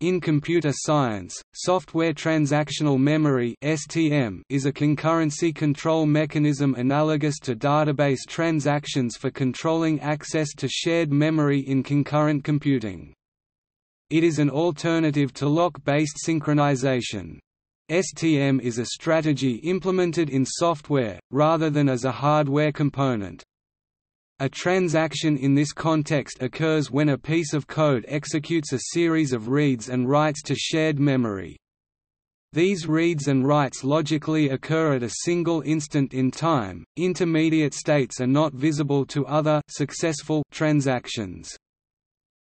In computer science, software transactional memory (STM) is a concurrency control mechanism analogous to database transactions for controlling access to shared memory in concurrent computing. It is an alternative to lock-based synchronization. STM is a strategy implemented in software, rather than as a hardware component. A transaction in this context occurs when a piece of code executes a series of reads and writes to shared memory. These reads and writes logically occur at a single instant in time. Intermediate states are not visible to other successful transactions.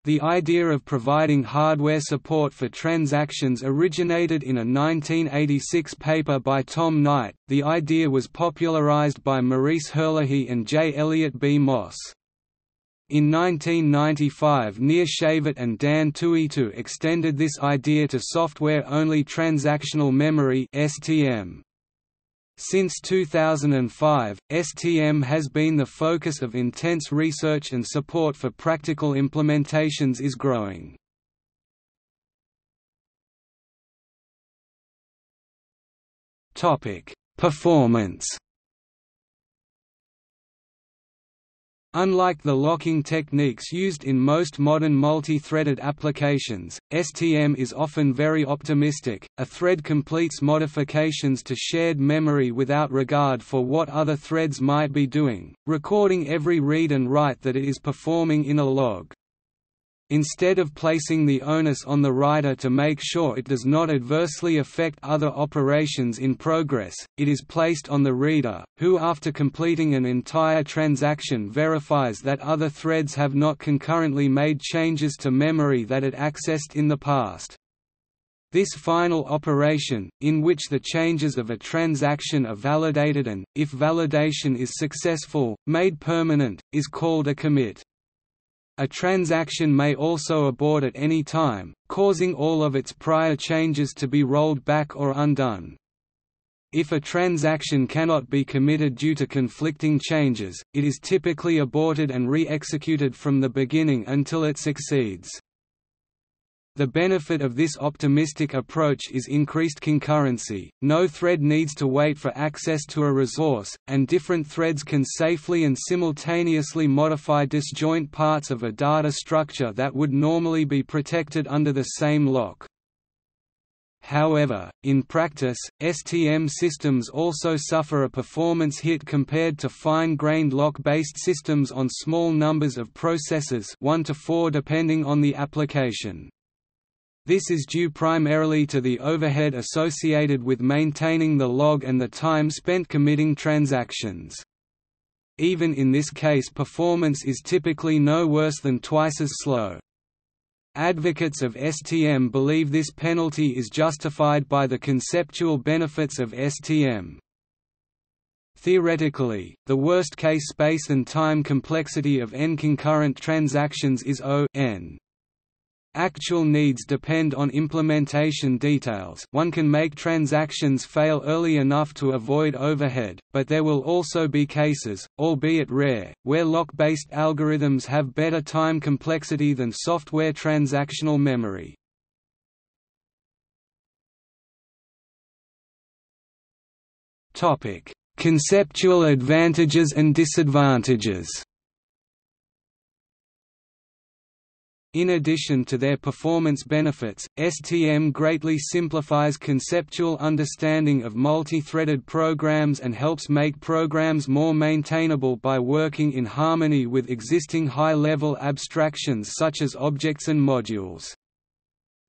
The idea of providing hardware support for transactions originated in a 1986 paper by Tom Knight. The idea was popularized by Maurice Herlihy and J. Elliott B. Moss. In 1995 Nir Shavit and Dan Touitou extended this idea to software-only transactional memory STM. Since 2005, STM has been the focus of intense research and support for practical implementations is growing. Performance Unlike the locking techniques used in most modern multi-threaded applications, STM is often very optimistic. A thread completes modifications to shared memory without regard for what other threads might be doing, recording every read and write that it is performing in a log. Instead of placing the onus on the writer to make sure it does not adversely affect other operations in progress, it is placed on the reader, who after completing an entire transaction verifies that other threads have not concurrently made changes to memory that it accessed in the past. This final operation, in which the changes of a transaction are validated and, if validation is successful, made permanent, is called a commit. A transaction may also abort at any time, causing all of its prior changes to be rolled back or undone. If a transaction cannot be committed due to conflicting changes, it is typically aborted and re-executed from the beginning until it succeeds. The benefit of this optimistic approach is increased concurrency, no thread needs to wait for access to a resource, and different threads can safely and simultaneously modify disjoint parts of a data structure that would normally be protected under the same lock. However, in practice, STM systems also suffer a performance hit compared to fine-grained lock-based systems on small numbers of processors 1 to 4 depending on the application. This is due primarily to the overhead associated with maintaining the log and the time spent committing transactions. Even in this case performance is typically no worse than twice as slow. Advocates of STM believe this penalty is justified by the conceptual benefits of STM. Theoretically, the worst-case space and time complexity of n concurrent transactions is O n. Actual needs depend on implementation details one can make transactions fail early enough to avoid overhead, but there will also be cases, albeit rare, where lock-based algorithms have better time complexity than software transactional memory. Conceptual advantages and disadvantages In addition to their performance benefits, STM greatly simplifies conceptual understanding of multi-threaded programs and helps make programs more maintainable by working in harmony with existing high-level abstractions such as objects and modules.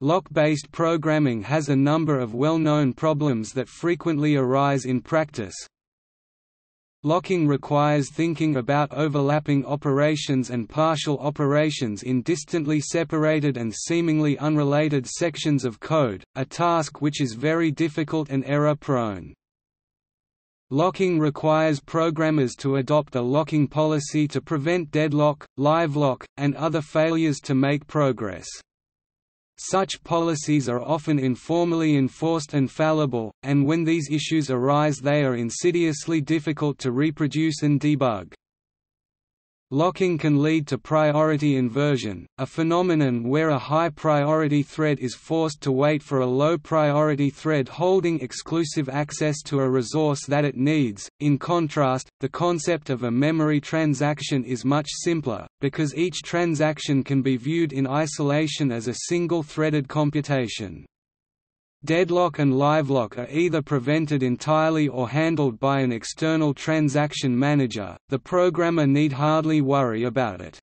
Lock-based programming has a number of well-known problems that frequently arise in practice, Locking requires thinking about overlapping operations and partial operations in distantly separated and seemingly unrelated sections of code, a task which is very difficult and error-prone. Locking requires programmers to adopt a locking policy to prevent deadlock, livelock, and other failures to make progress. Such policies are often informally enforced and fallible, and when these issues arise they are insidiously difficult to reproduce and debug. Locking can lead to priority inversion, a phenomenon where a high-priority thread is forced to wait for a low-priority thread holding exclusive access to a resource that it needs. In contrast, the concept of a memory transaction is much simpler, because each transaction can be viewed in isolation as a single threaded computation. Deadlock and livelock are either prevented entirely or handled by an external transaction manager, the programmer need hardly worry about it.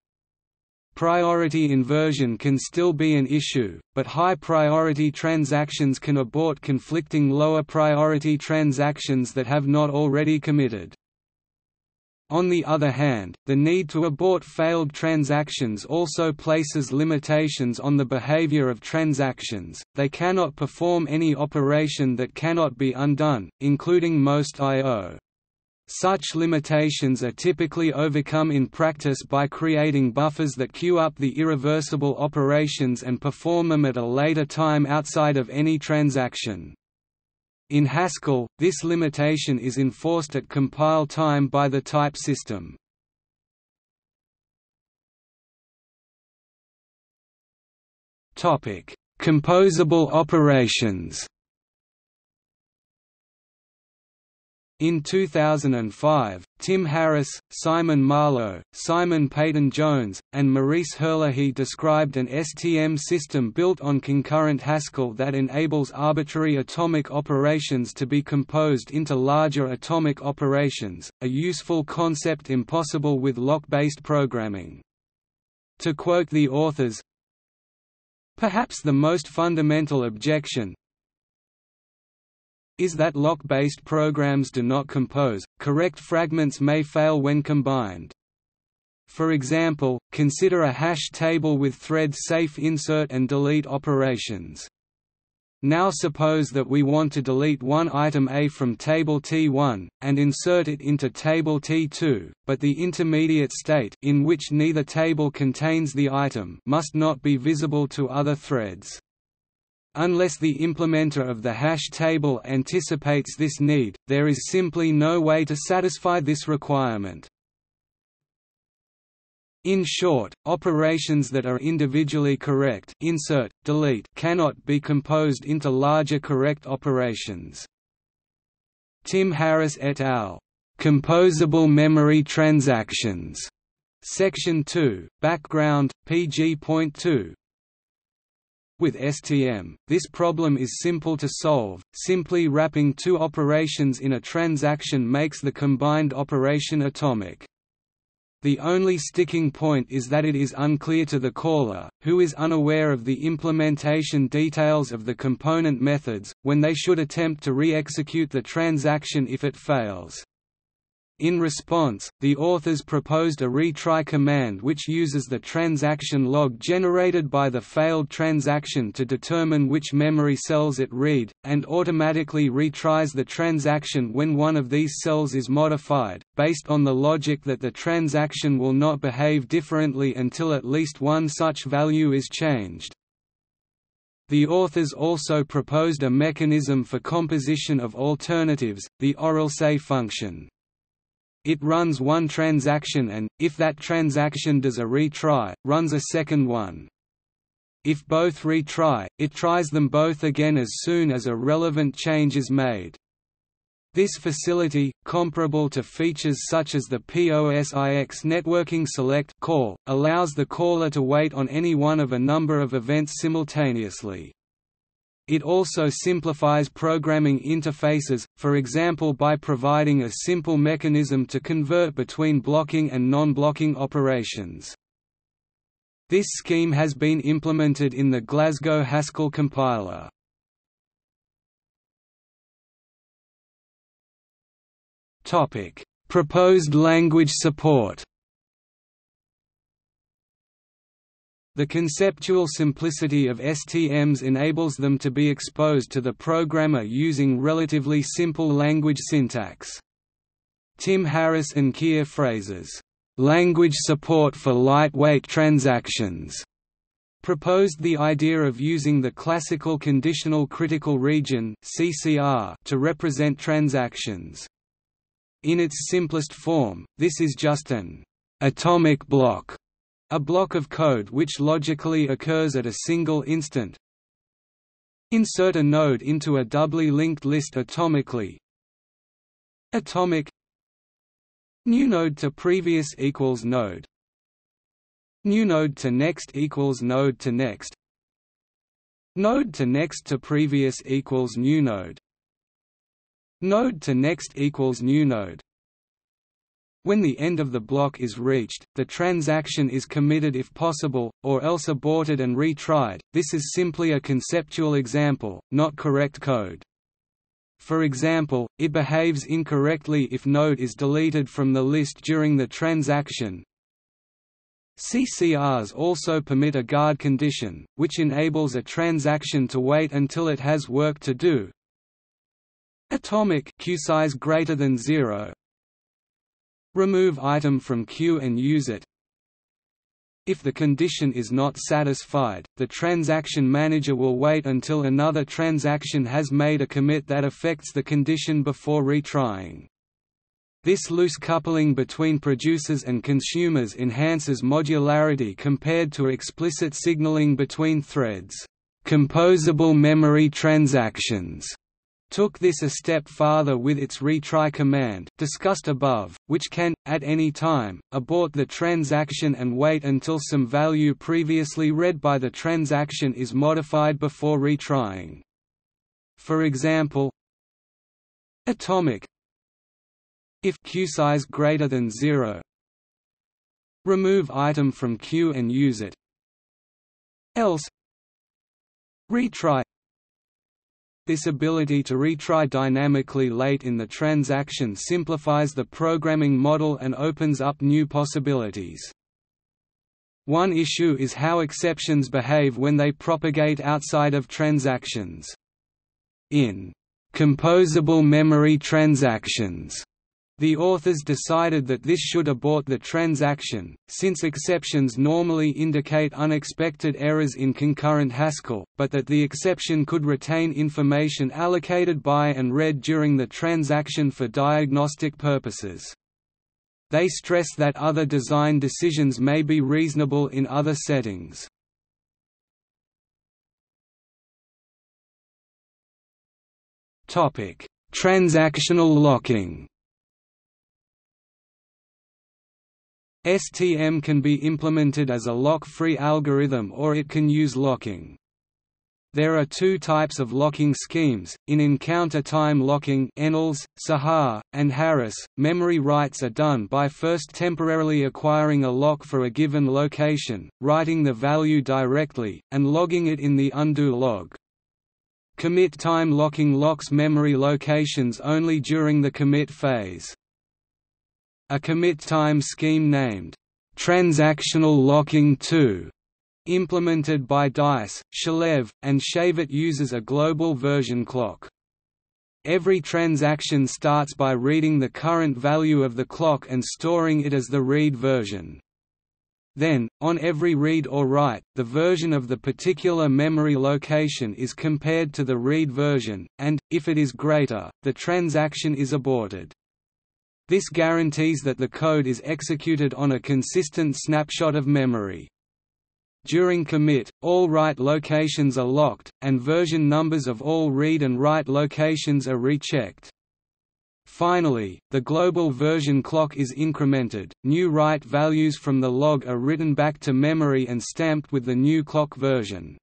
Priority inversion can still be an issue, but high-priority transactions can abort conflicting lower-priority transactions that have not already committed. On the other hand, the need to abort failed transactions also places limitations on the behavior of transactions, they cannot perform any operation that cannot be undone, including most I.O. Such limitations are typically overcome in practice by creating buffers that queue up the irreversible operations and perform them at a later time outside of any transaction. In Haskell, this limitation is enforced at compile time by the type system. Composable operations. In 2005, Tim Harris, Simon Marlow, Simon Peyton Jones, and Maurice Herlihy described an STM system built on concurrent Haskell that enables arbitrary atomic operations to be composed into larger atomic operations, a useful concept impossible with lock-based programming. To quote the authors, Perhaps the most fundamental objection, is that lock-based programs do not compose, correct fragments may fail when combined. For example, consider a hash table with thread-safe insert and delete operations. Now suppose that we want to delete one item A from table T1, and insert it into table T2, but the intermediate state in which neither table contains the item must not be visible to other threads. Unless the implementer of the hash table anticipates this need, there is simply no way to satisfy this requirement. In short, operations that are individually correct insert, delete cannot be composed into larger correct operations. Tim Harris et al. Composable Memory Transactions. Section 2, Background, pg.2, with STM, this problem is simple to solve, simply wrapping two operations in a transaction makes the combined operation atomic. The only sticking point is that it is unclear to the caller, who is unaware of the implementation details of the component methods, when they should attempt to re-execute the transaction if it fails. In response, the authors proposed a retry command which uses the transaction log generated by the failed transaction to determine which memory cells it read, and automatically retries the transaction when one of these cells is modified, based on the logic that the transaction will not behave differently until at least one such value is changed. The authors also proposed a mechanism for composition of alternatives, the orElse function. It runs one transaction and, if that transaction does a retry, runs a second one. If both retry, it tries them both again as soon as a relevant change is made. This facility, comparable to features such as the POSIX networking select call, allows the caller to wait on any one of a number of events simultaneously. It also simplifies programming interfaces, for example by providing a simple mechanism to convert between blocking and non-blocking operations. This scheme has been implemented in the Glasgow Haskell compiler. Proposed language support The conceptual simplicity of STMs enables them to be exposed to the programmer using relatively simple language syntax. Tim Harris and Keir Fraser's language support for lightweight transactions proposed the idea of using the classical conditional critical region (CCR) to represent transactions. In its simplest form, this is just an atomic block, a block of code which logically occurs at a single instant. Insert a node into a doubly linked list atomically. Atomic New node to previous equals node. New node to next equals node to next. Node to next to previous equals new node. Node to next equals new node. When the end of the block is reached, the transaction is committed if possible, or else aborted and retried. This is simply a conceptual example, not correct code. For example, it behaves incorrectly if node is deleted from the list during the transaction. CCRs also permit a guard condition, which enables a transaction to wait until it has work to do. Atomic queue size greater than 0 Remove item from queue and use it. If the condition is not satisfied, the transaction manager will wait until another transaction has made a commit that affects the condition before retrying. This loose coupling between producers and consumers enhances modularity compared to explicit signaling between threads. Composable memory transactions took this a step farther with its retry command discussed above, which can, at any time, abort the transaction and wait until some value previously read by the transaction is modified before retrying. For example, atomic if queue size greater than 0 remove item from queue and use it else retry this ability to retry dynamically late in the transaction simplifies the programming model and opens up new possibilities. One issue is how exceptions behave when they propagate outside of transactions. In composable memory transactions, the authors decided that this should abort the transaction, since exceptions normally indicate unexpected errors in concurrent Haskell, but that the exception could retain information allocated by and read during the transaction for diagnostic purposes. They stress that other design decisions may be reasonable in other settings. Transactional locking STM can be implemented as a lock-free algorithm or it can use locking. There are two types of locking schemes, in encounter time locking Ennals, Saha, and Harris, memory writes are done by first temporarily acquiring a lock for a given location, writing the value directly, and logging it in the undo log. Commit time locking locks memory locations only during the commit phase. A commit time scheme named Transactional Locking 2 implemented by Dice, Shalev, and Shavit uses a global version clock. Every transaction starts by reading the current value of the clock and storing it as the read version. Then, on every read or write, the version of the particular memory location is compared to the read version, and, if it is greater, the transaction is aborted. This guarantees that the code is executed on a consistent snapshot of memory. During commit, all write locations are locked, and version numbers of all read and write locations are rechecked. Finally, the global version clock is incremented, new write values from the log are written back to memory and stamped with the new clock version.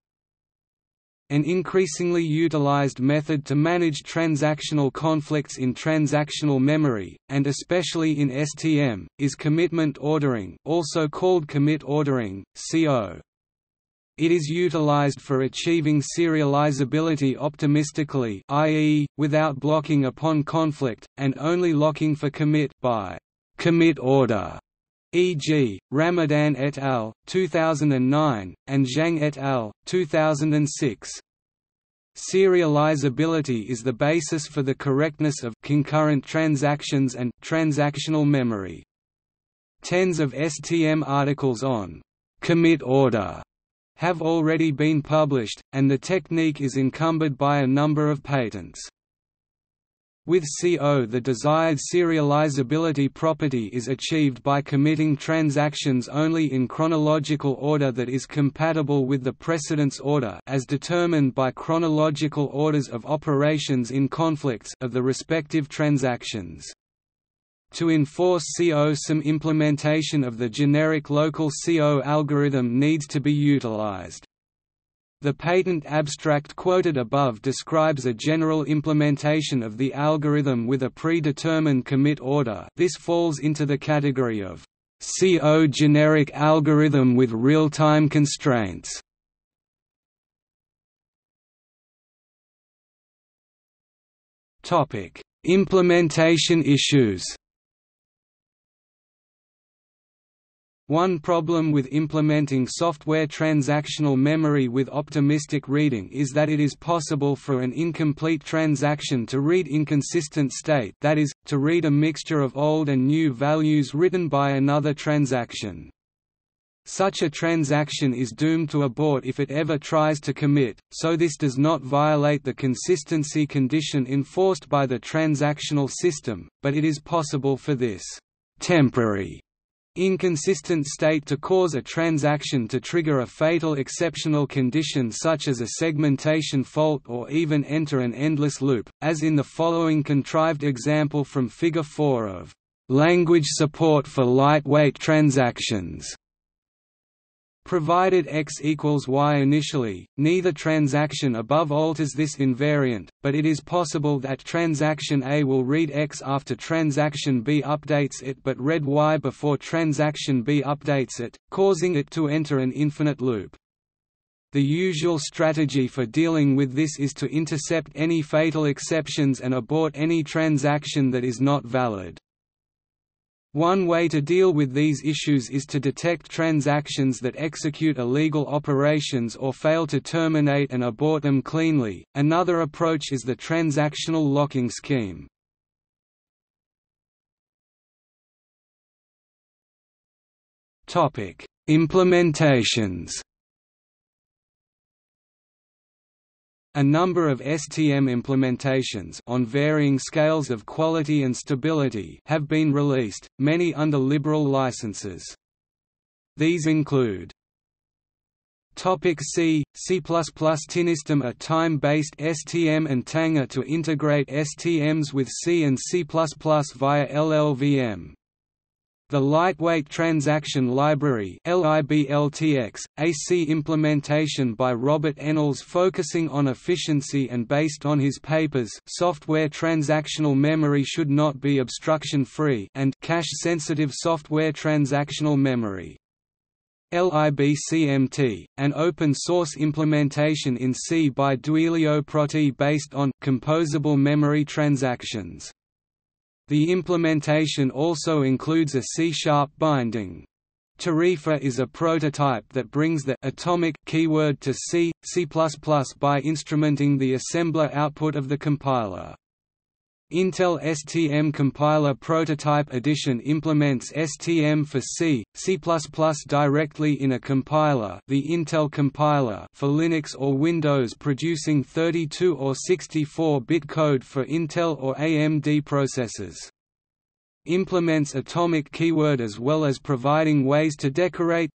An increasingly utilized method to manage transactional conflicts in transactional memory, and especially in STM, is commitment ordering also called commit ordering, CO. It is utilized for achieving serializability optimistically i.e., without blocking upon conflict, and only locking for commit by commit order e.g., Ramadan et al., 2009, and Zhang et al., 2006. Serializability is the basis for the correctness of concurrent transactions and transactional memory. Tens of STM articles on commit order have already been published, and the technique is encumbered by a number of patents. With CO the desired serializability property is achieved by committing transactions only in chronological order that is compatible with the precedence order as determined by chronological orders of operations in conflicts of the respective transactions. To enforce CO some implementation of the generic local CO algorithm needs to be utilized. The patent abstract quoted above describes a general implementation of the algorithm with a predetermined commit order this falls into the category of CO generic algorithm with real-time constraints. Implementation issues One problem with implementing software transactional memory with optimistic reading is that it is possible for an incomplete transaction to read inconsistent state that is, to read a mixture of old and new values written by another transaction. Such a transaction is doomed to abort if it ever tries to commit, so this does not violate the consistency condition enforced by the transactional system, but it is possible for this temporary inconsistent state to cause a transaction to trigger a fatal exceptional condition such as a segmentation fault or even enter an endless loop, as in the following contrived example from Figure 4 of language support for lightweight transactions. Provided x equals y initially, neither transaction above alters this invariant, but it is possible that transaction A will read x after transaction B updates it but read y before transaction B updates it, causing it to enter an infinite loop. The usual strategy for dealing with this is to intercept any fatal exceptions and abort any transaction that is not valid. One way to deal with these issues is to detect transactions that execute illegal operations or fail to terminate and abort them cleanly. Another approach is the transactional locking scheme. Topic: Implementations A number of STM implementations on varying scales of quality and stability have been released, many under liberal licenses. These include Topic C, C++ TinySTM a time-based STM and Tanger to integrate STMs with C and C++ via LLVM. The Lightweight Transaction Library LIBLTX, a C implementation by Robert Ennals focusing on efficiency and based on his papers Software Transactional Memory Should Not Be Obstruction-Free and Cache-Sensitive Software Transactional Memory. LIBCMT, an open-source implementation in C by Duilio Protti based on composable memory transactions. The implementation also includes a C-sharp binding. Tarifa is a prototype that brings the atomic keyword to C, C++ by instrumenting the assembler output of the compiler. Intel STM Compiler Prototype Edition implements STM for C, C++ directly in a compiler the Intel compiler for Linux or Windows producing 32 or 64-bit code for Intel or AMD processors. Implements atomic keyword as well as providing ways to decorate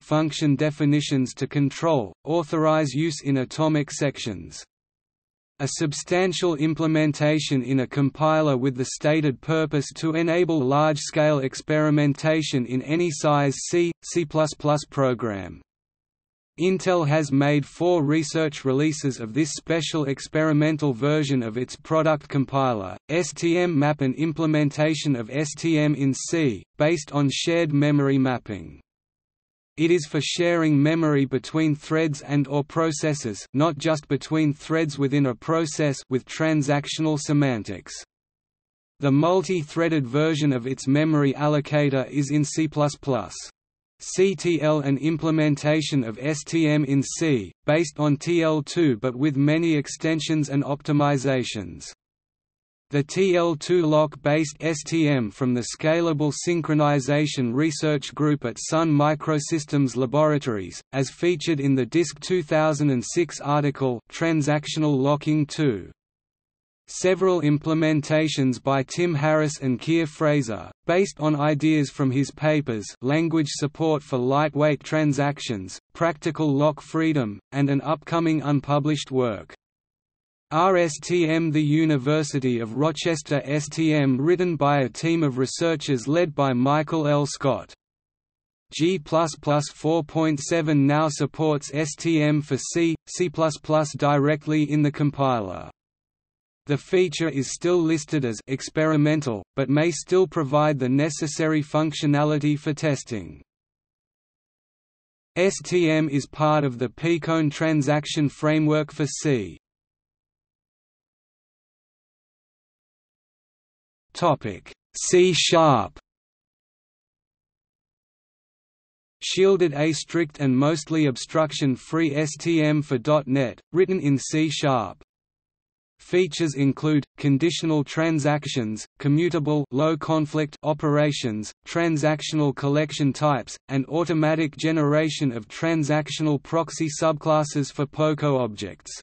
function definitions to control, authorize use in atomic sections. A substantial implementation in a compiler with the stated purpose to enable large-scale experimentation in any size C, C++ program. Intel has made four research releases of this special experimental version of its product compiler, STM Map an implementation of STM in C, based on shared memory mapping. It is for sharing memory between threads and or processes not just between threads within a process with transactional semantics. The multi-threaded version of its memory allocator is in C++. CTL an implementation of STM in C, based on TL2 but with many extensions and optimizations. The TL2 lock-based STM from the Scalable Synchronization Research Group at Sun Microsystems Laboratories, as featured in the DISC 2006 article Transactional Locking 2. Several implementations by Tim Harris and Keir Fraser, based on ideas from his papers Language Support for Lightweight Transactions, Practical Lock Freedom, and an upcoming unpublished work. RSTM The University of Rochester STM written by a team of researchers led by Michael L. Scott. G++ 4.7 now supports STM for C, C++ directly in the compiler. The feature is still listed as experimental, but may still provide the necessary functionality for testing. STM is part of the Pcone transaction framework for C. C Sharp Shielded a strict and mostly obstruction-free STM for .NET, written in C Sharp. Features include conditional transactions, commutable low-conflict operations, transactional collection types, and automatic generation of transactional proxy subclasses for POCO objects.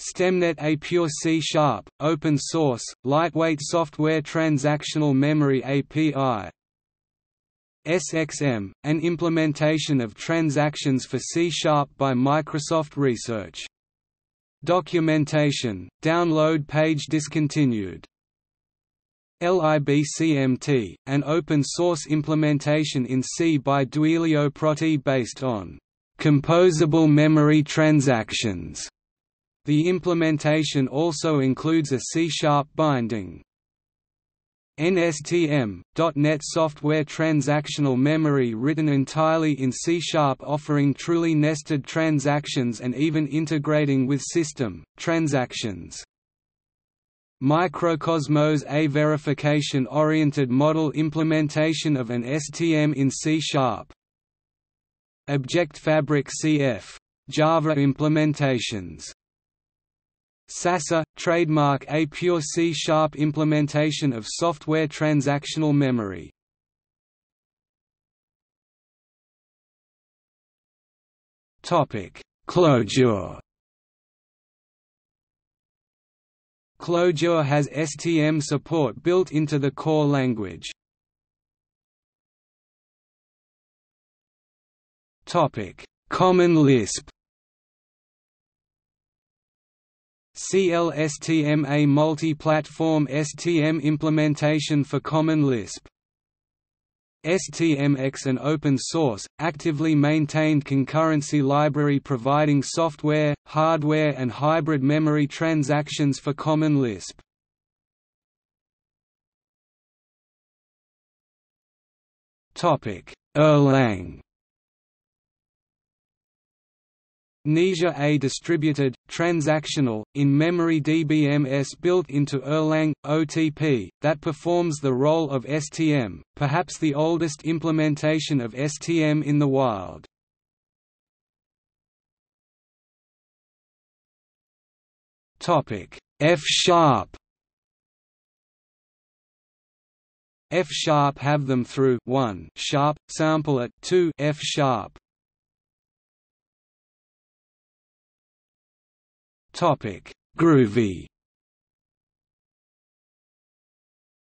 STMNet a pure C-sharp, open-source, lightweight software transactional memory API. SXM, an implementation of transactions for C-sharp by Microsoft Research Documentation, download page discontinued. LIBCMT, an open-source implementation in C by Duilio Protti based on composable memory transactions. The implementation also includes a C-sharp binding. NSTM, .NET software transactional memory written entirely in C-sharp offering truly nested transactions and even integrating with system, transactions. MikroKosmos a verification-oriented model implementation of an STM in C-sharp. Object Fabric CF. Java implementations SASA – trademark a pure C-sharp implementation of software transactional memory. Clojure Clojure has STM support built into the core language. Common Lisp CLSTM a multi-platform STM implementation for Common Lisp. STMX an open-source, actively maintained concurrency library providing software, hardware and hybrid memory transactions for Common Lisp. Erlang Mnesia a distributed, transactional, in-memory DBMS built into Erlang, OTP, that performs the role of STM, perhaps the oldest implementation of STM in the wild. F-sharp F-sharp have them through 1 sharp, sample at 2 F-sharp, Topic: Groovy.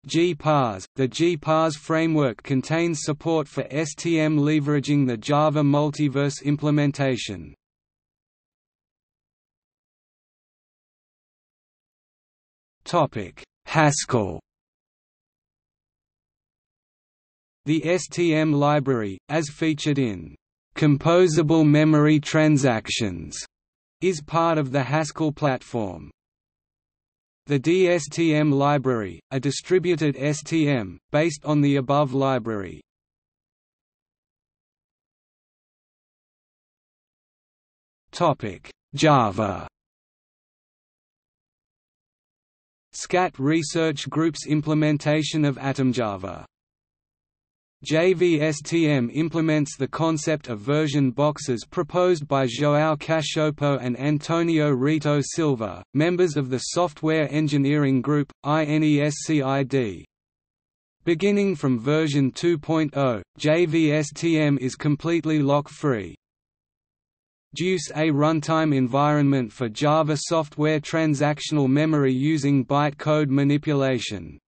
GPars – The GPars framework contains support for STM leveraging the Java Multiverse implementation. Haskell The STM library, as featured in Composable Memory Transactions is part of the Haskell platform. The DSTM library, a distributed STM, based on the above library. Java SCAT Research Group's implementation of AtomJava JVSTM implements the concept of version boxes proposed by João Cachopo and Antonio Rito Silva, members of the Software Engineering Group, INESCID. Beginning from version 2.0, JVSTM is completely lock-free. Deuce a runtime environment for Java software transactional memory using bytecode manipulation.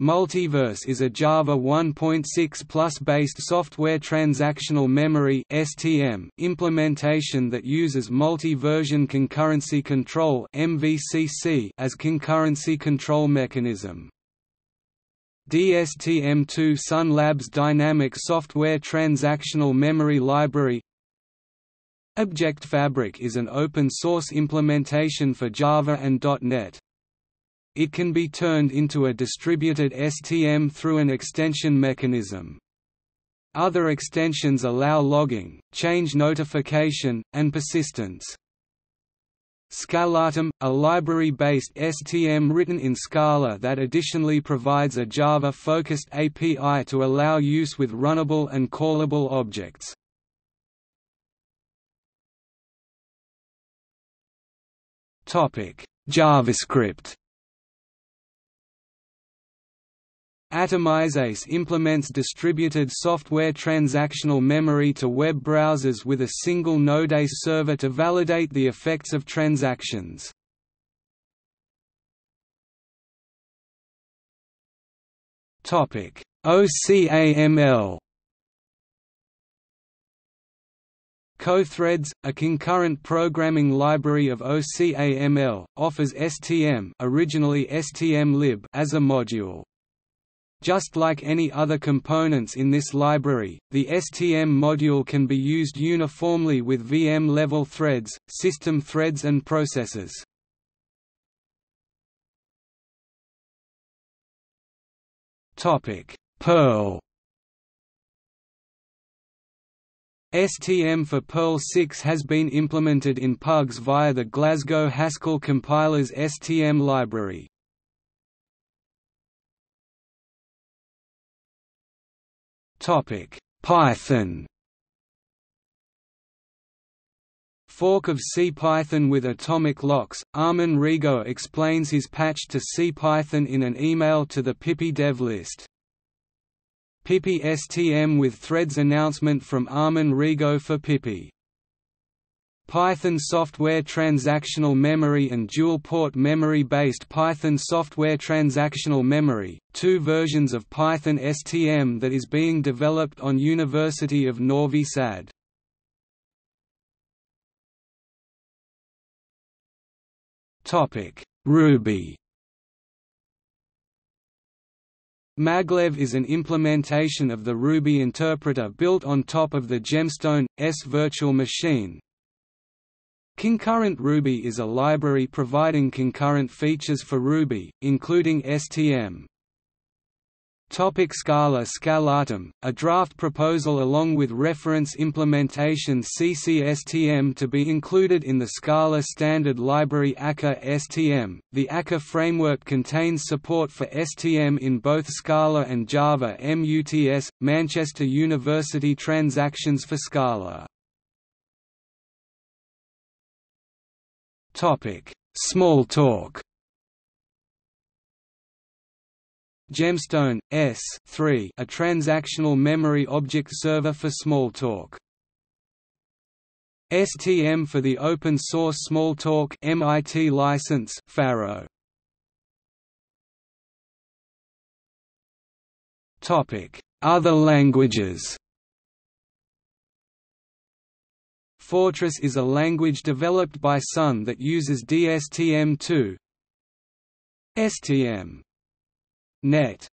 Multiverse is a Java 1.6 plus based software transactional memory (STM) implementation that uses multi-version concurrency control (MVCC) as concurrency control mechanism. DSTM2 Sun Labs Dynamic Software Transactional Memory Library Object Fabric is an open-source implementation for Java and .NET. It can be turned into a distributed STM through an extension mechanism. Other extensions allow logging, change notification, and persistence. ScalaSTM, a library-based STM written in Scala that additionally provides a Java-focused API to allow use with runnable and callable objects. JavaScript. AtomizeJS implements distributed software transactional memory to web browsers with a single Node server to validate the effects of transactions. OCAML CoThreads, a concurrent programming library of OCAML, offers STM originally STM-lib as a module. Just like any other components in this library, the STM module can be used uniformly with VM-level threads, system threads and processes. Perl STM for Perl 6 has been implemented in Pugs via the Glasgow Haskell compiler's STM library. Python. Fork of CPython with atomic locks, Armin Rigo explains his patch to CPython in an email to the PyPy dev list. PyPy STM with threads announcement from Armin Rigo for PyPy. Python software transactional memory and dual-port memory-based Python software transactional memory, two versions of Python STM that is being developed on University of Novi Sad. Ruby Maglev is an implementation of the Ruby interpreter built on top of the Gemstone, S virtual machine. Concurrent Ruby is a library providing concurrent features for Ruby, including STM. Topic Scala ScalaSTM, a draft proposal along with reference implementation CCSTM to be included in the Scala standard library akka STM. The akka framework contains support for STM in both Scala and Java MUTS, Manchester University Transactions for Scala. Smalltalk Gemstone, S 3, a transactional memory object server for Smalltalk. STM for the open source Smalltalk MIT license Pharo. Topic: Other languages. Fortress is a language developed by Sun that uses DSTM2. STM Net